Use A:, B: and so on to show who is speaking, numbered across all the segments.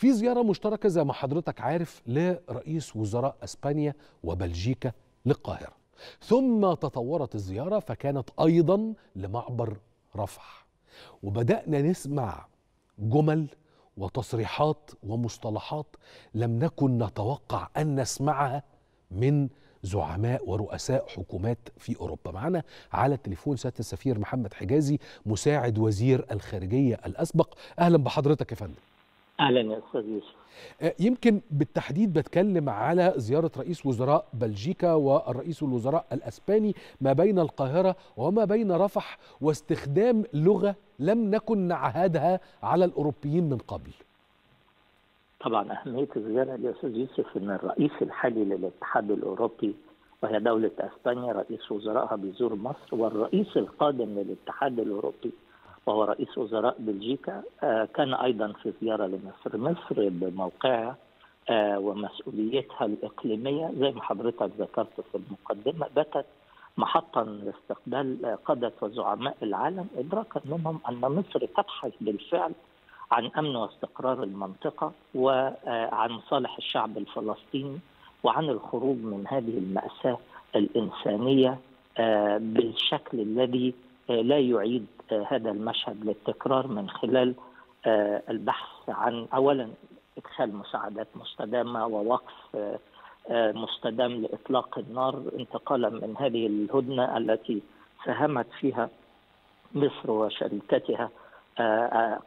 A: في زيارة مشتركة زي ما حضرتك عارف لرئيس وزراء أسبانيا وبلجيكا للقاهرة. ثم تطورت الزيارة فكانت أيضا لمعبر رفح. وبدأنا نسمع جمل وتصريحات ومصطلحات لم نكن نتوقع أن نسمعها من زعماء ورؤساء حكومات في أوروبا. معنا على التليفون سيادة السفير محمد حجازي مساعد وزير الخارجية الأسبق. أهلا بحضرتك يا فندم.
B: أهلا يا أستاذ يوسف.
A: يمكن بالتحديد بتكلم على زيارة رئيس وزراء بلجيكا والرئيس الوزراء الأسباني ما بين القاهرة وما بين رفح واستخدام لغة لم نكن نعهدها على الأوروبيين من قبل.
B: طبعا أهمية الزيارة دي يا أستاذ يوسف أن الرئيس الحالي للاتحاد الأوروبي وهي دولة أسبانيا رئيس وزرائها بيزور مصر والرئيس القادم للاتحاد الأوروبي وهو رئيس وزراء بلجيكا كان أيضا في زيارة لمصر، مصر بموقعها ومسؤوليتها الإقليمية زي ما حضرتك ذكرت في المقدمة باتت محطا لاستقبال قادة وزعماء العالم ادراكا منهم أن مصر تبحث بالفعل عن أمن واستقرار المنطقة وعن مصالح الشعب الفلسطيني وعن الخروج من هذه المأساة الإنسانية بالشكل الذي لا يعيد هذا المشهد للتكرار من خلال البحث عن اولا إدخال مساعدات مستدامة ووقف مستدام لإطلاق النار انتقالا من هذه الهدنة التي ساهمت فيها مصر وشركتها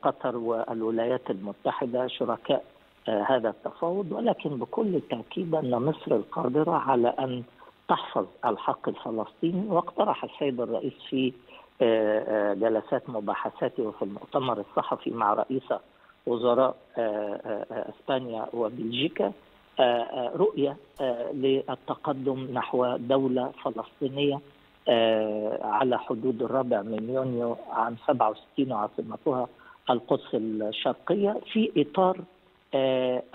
B: قطر والولايات المتحدة شركاء هذا التفاوض. ولكن بكل تأكيد أن مصر القادرة على أن تحفظ الحق الفلسطيني واقترح السيد الرئيس في جلسات مباحثاته وفي المؤتمر الصحفي مع رئيس وزراء إسبانيا وبلجيكا رؤية للتقدم نحو دولة فلسطينية على حدود الرابع من يونيو عام 67 وعاصمتها القدس الشرقية في إطار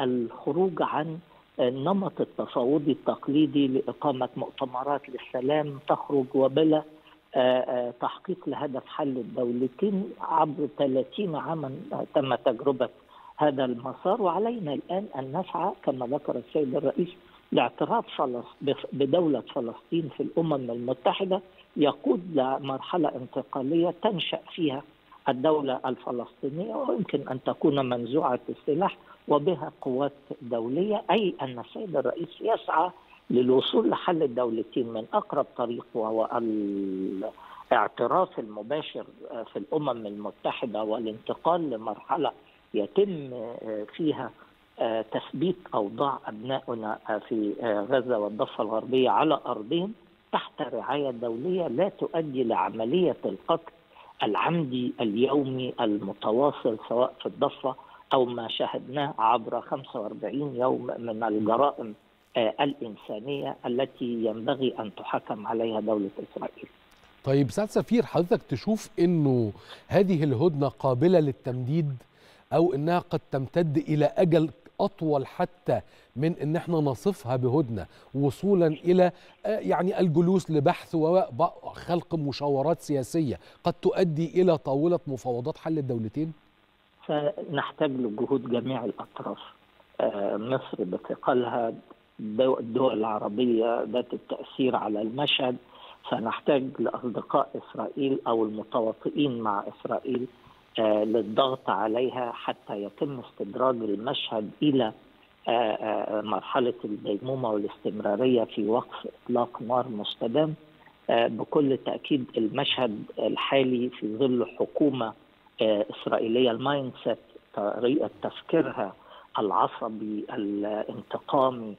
B: الخروج عن النمط التفاوضي التقليدي لإقامة مؤتمرات للسلام تخرج وبلا تحقيق لهدف حل الدولتين عبر 30 عاما تم تجربة هذا المسار. وعلينا الآن أن نسعى كما ذكر السيد الرئيس لاعتراف بدولة فلسطين في الأمم المتحدة يقود لمرحلة انتقالية تنشأ فيها الدولة الفلسطينية ويمكن أن تكون منزوعة السلاح وبها قوات دولية. أي أن السيد الرئيس يسعى للوصول لحل الدولتين من أقرب طريق وهو الاعتراف المباشر في الأمم المتحدة والانتقال لمرحلة يتم فيها تثبيت أوضاع أبنائنا في غزة والضفة الغربية على أرضهم تحت رعاية دولية لا تؤدي لعملية القتل العمدي اليومي المتواصل سواء في الضفة أو ما شاهدناه عبر 45 يوم من الجرائم. الإنسانية التي ينبغي أن تحكم عليها دولة إسرائيل
A: طيب سعد سفير حضرتك تشوف أنه هذه الهدنة قابلة للتمديد أو أنها قد تمتد إلى أجل أطول حتى من أن إحنا نصفها بهدنة وصولا إلى يعني الجلوس لبحث وخلق مشاورات سياسية قد تؤدي إلى طاولة مفاوضات حل الدولتين؟
B: فنحتاج لجهود جميع الأطراف مصر بثقلها الدول العربية ذات التأثير على المشهد. سنحتاج لأصدقاء إسرائيل أو المتواطئين مع إسرائيل للضغط عليها حتى يتم استدراج المشهد إلى مرحلة الديمومة والاستمرارية في وقف إطلاق نار مستدام. بكل تأكيد المشهد الحالي في ظل حكومة إسرائيلية ال mindset طريقة تفكيرها العصبي الانتقامي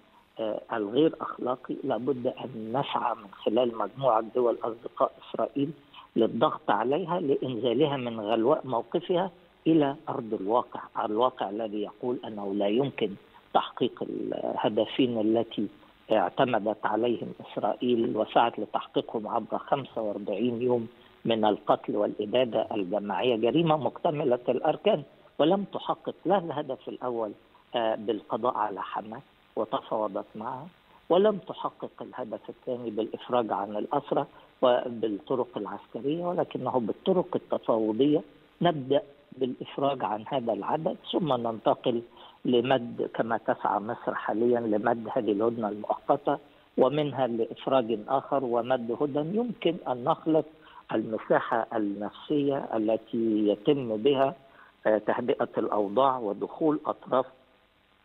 B: الغير أخلاقي لابد أن نسعى من خلال مجموعة دول أصدقاء إسرائيل للضغط عليها لإنزالها من غلواء موقفها إلى أرض الواقع، الواقع الذي يقول أنه لا يمكن تحقيق الهدفين التي اعتمدت عليهم إسرائيل وسعت لتحقيقهم عبر 45 يوم من القتل والإبادة الجماعية، جريمة مكتملة الأركان ولم تحقق لا الهدف الأول بالقضاء على حماس. وتفاوضت معها ولم تحقق الهدف الثاني بالإفراج عن الاسرى وبالطرق العسكرية ولكنه بالطرق التفاوضية نبدأ بالإفراج عن هذا العدد ثم ننتقل لمد كما تسعى مصر حاليا لمد هذه الهدنة المؤقتة ومنها لإفراج آخر ومد هدن يمكن أن نخلق المساحة النفسية التي يتم بها تهدئة الأوضاع ودخول أطراف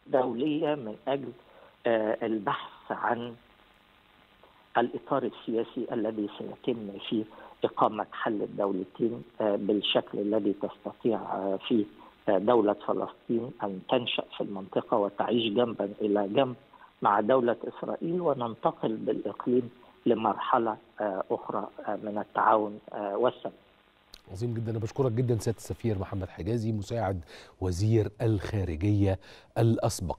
B: دولية من أجل البحث عن الإطار السياسي الذي سيتم فيه إقامة حل الدولتين بالشكل الذي تستطيع فيه دولة فلسطين أن تنشأ في المنطقة وتعيش جنبا إلى جنب مع دولة إسرائيل وننتقل بالإقليم لمرحلة أخرى من التعاون والسلام.
A: عظيم جدا. أنا بشكرك جدا سيادة السفير محمد حجازي مساعد وزير الخارجية الأسبق.